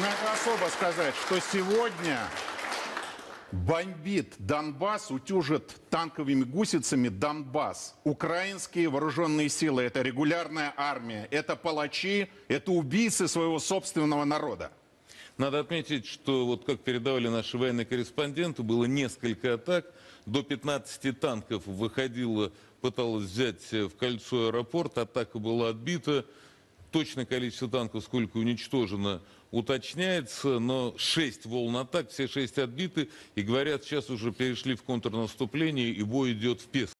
надо особо сказать, что сегодня бомбит Донбасс, утюжит танковыми гусицами Донбасс. Украинские вооруженные силы – это регулярная армия, это палачи, это убийцы своего собственного народа. Надо отметить, что вот как передавали наши военные корреспонденты, было несколько атак. До 15 танков выходило, пыталось взять э, в кольцо аэропорт. Атака была отбита. Точное количество танков, сколько уничтожено, уточняется. Но 6 волн атак, все 6 отбиты. И говорят, сейчас уже перешли в контрнаступление, и бой идет в Песке.